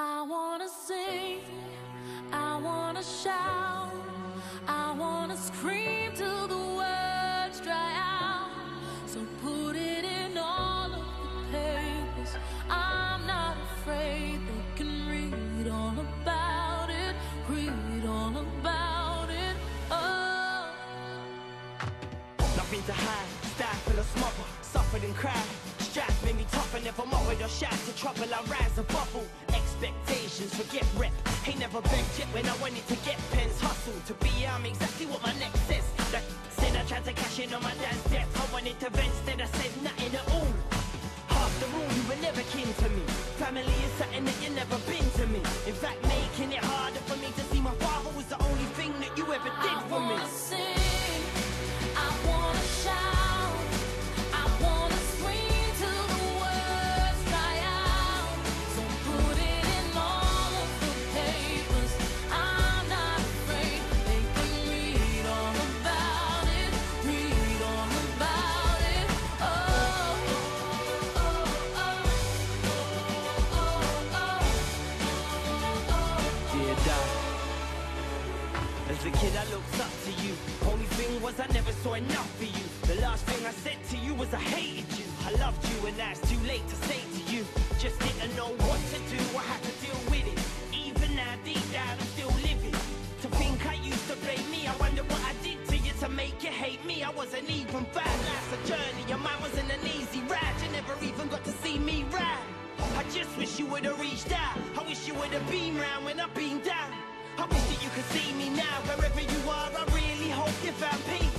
I wanna sing, I wanna shout, I wanna scream till the words dry out. So put it in all of the papers. I'm not afraid, they can read all about it, read all about it. Oh. Nothing to hide, stifle or smother, suffered and cried. Strife made me tougher, never mocked or shy to trouble. I rise and bubble. Expectations, forget rep. Ain't never begged yet when I wanted to get pens. Hustle to be, I'm exactly what my next is. That said I tried to cash in on my dad's death. I wanted to vent, instead I said nothing at all. Half the rule, you were never kin to me. Family is something that you never kid I looked up to you. Only thing was I never saw enough for you. The last thing I said to you was I hated you. I loved you and it's too late to say to you. Just didn't know what to do. I had to deal with it. Even now deep down I'm still living. To think I used to blame me. I wonder what I did to you to make you hate me. I wasn't even bad. Life's a journey and mine wasn't an easy ride. You never even got to see me ride. I just wish you would've reached out. I wish you would've been round when I've been down. I wish that you could see me now, wherever you are. I really hope you found peace.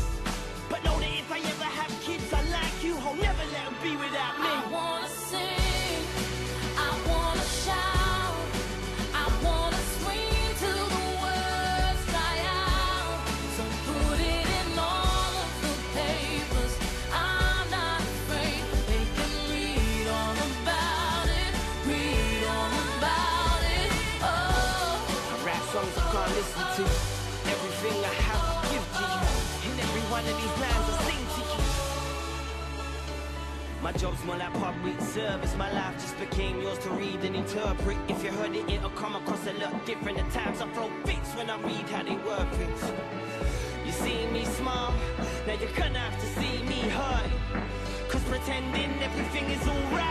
Songs I can't listen to. Everything I have, I give to you. In every one of these lines, I sing to you. My job's more like public service. My life just became yours to read and interpret. If you heard it, it'll come across a lot different. At times I throw fits when I read how they work it. You see me smile, now you're gonna have to see me hurt. Cause pretending everything is alright